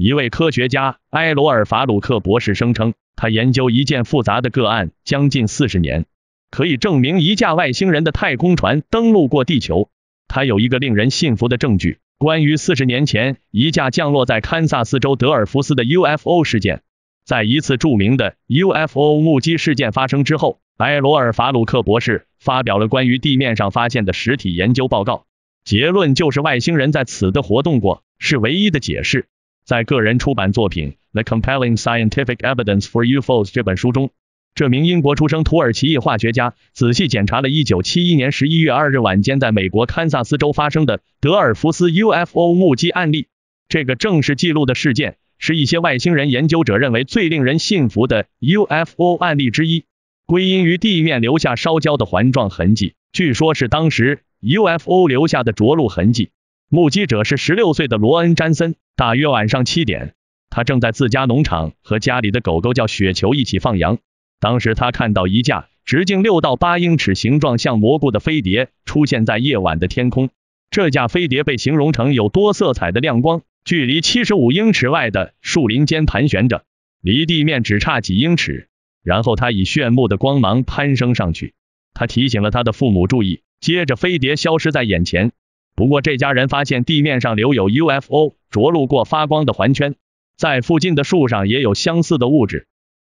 一位科学家埃罗尔·法鲁克博士声称，他研究一件复杂的个案将近四十年，可以证明一架外星人的太空船登陆过地球。他有一个令人信服的证据，关于四十年前一架降落在堪萨斯州德尔福斯的 UFO 事件。在一次著名的 UFO 目击事件发生之后，埃罗尔·法鲁克博士发表了关于地面上发现的实体研究报告，结论就是外星人在此的活动过，是唯一的解释。在个人出版作品《The Compelling Scientific Evidence for UFOs》这本书中，这名英国出生土耳其裔化学家仔细检查了1971年11月2日晚间在美国堪萨斯州发生的德尔福斯 UFO 目击案例。这个正式记录的事件是一些外星人研究者认为最令人信服的 UFO 案例之一，归因于地面留下烧焦的环状痕迹，据说是当时 UFO 留下的着陆痕迹。目击者是16岁的罗恩·詹森。大约晚上七点，他正在自家农场和家里的狗狗叫雪球一起放羊。当时他看到一架直径六到八英尺、形状像蘑菇的飞碟出现在夜晚的天空。这架飞碟被形容成有多色彩的亮光，距离七十五英尺外的树林间盘旋着，离地面只差几英尺。然后它以炫目的光芒攀升上去。他提醒了他的父母注意，接着飞碟消失在眼前。不过这家人发现地面上留有 UFO 着陆过发光的环圈，在附近的树上也有相似的物质。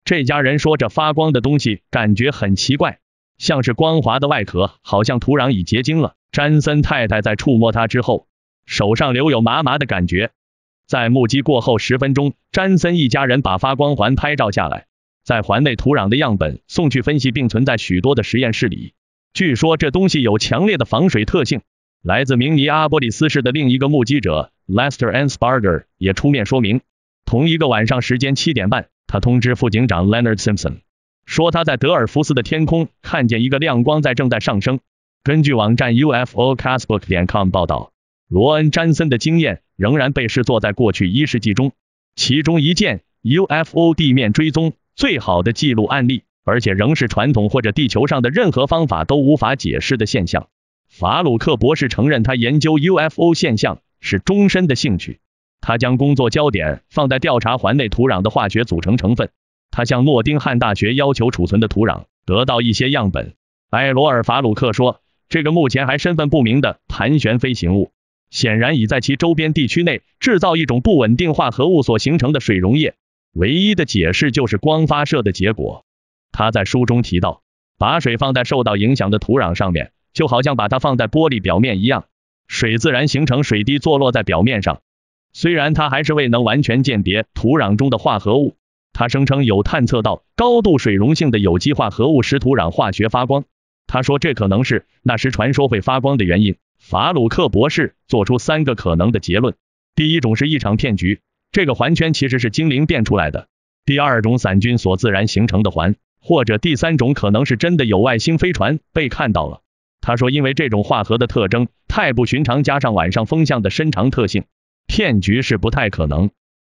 这家人说这发光的东西感觉很奇怪，像是光滑的外壳，好像土壤已结晶了。詹森太太在触摸它之后，手上留有麻麻的感觉。在目击过后十分钟，詹森一家人把发光环拍照下来，在环内土壤的样本送去分析，并存在许多的实验室里。据说这东西有强烈的防水特性。来自明尼阿波利斯市的另一个目击者 Lester Ansparger 也出面说明，同一个晚上时间七点半，他通知副警长 Leonard Simpson，说他在德尔福斯的天空看见一个亮光在正在上升。根据网站 UFO Casbook 点 com 报道，罗恩·詹森的经验仍然被视作在过去一世纪中其中一件 UFO 地面追踪最好的记录案例，而且仍是传统或者地球上的任何方法都无法解释的现象。法鲁克博士承认，他研究 UFO 现象是终身的兴趣。他将工作焦点放在调查环内土壤的化学组成成分。他向诺丁汉大学要求储存的土壤得到一些样本。埃罗尔·法鲁克说，这个目前还身份不明的盘旋飞行物，显然已在其周边地区内制造一种不稳定化合物所形成的水溶液。唯一的解释就是光发射的结果。他在书中提到，把水放在受到影响的土壤上面。就好像把它放在玻璃表面一样，水自然形成水滴坐落在表面上。虽然他还是未能完全鉴别土壤中的化合物，他声称有探测到高度水溶性的有机化合物使土壤化学发光。他说这可能是那时传说会发光的原因。法鲁克博士做出三个可能的结论：第一种是一场骗局，这个环圈其实是精灵变出来的；第二种散菌所自然形成的环，或者第三种可能是真的有外星飞船被看到了。他说，因为这种化合的特征太不寻常，加上晚上风向的伸长特性，骗局是不太可能。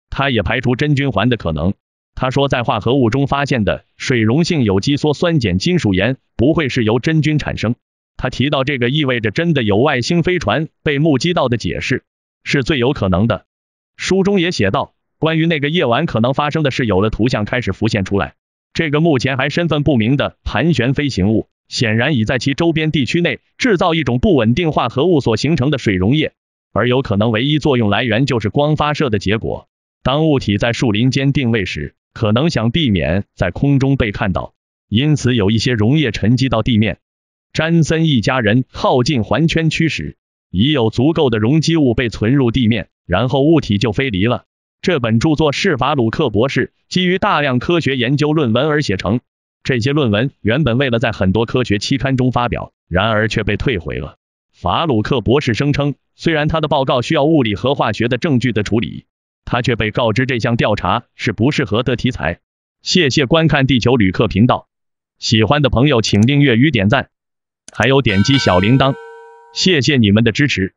他也排除真菌环的可能。他说，在化合物中发现的水溶性有机羧酸碱金属盐不会是由真菌产生。他提到，这个意味着真的有外星飞船被目击到的解释是最有可能的。书中也写到，关于那个夜晚可能发生的事，有了图像开始浮现出来。这个目前还身份不明的盘旋飞行物。显然已在其周边地区内制造一种不稳定化合物所形成的水溶液，而有可能唯一作用来源就是光发射的结果。当物体在树林间定位时，可能想避免在空中被看到，因此有一些溶液沉积到地面。詹森一家人靠近环圈区时，已有足够的溶积物被存入地面，然后物体就飞离了。这本著作是法鲁克博士基于大量科学研究论文而写成。这些论文原本为了在很多科学期刊中发表，然而却被退回了。法鲁克博士声称，虽然他的报告需要物理和化学的证据的处理，他却被告知这项调查是不适合的题材。谢谢观看地球旅客频道，喜欢的朋友请订阅与点赞，还有点击小铃铛，谢谢你们的支持。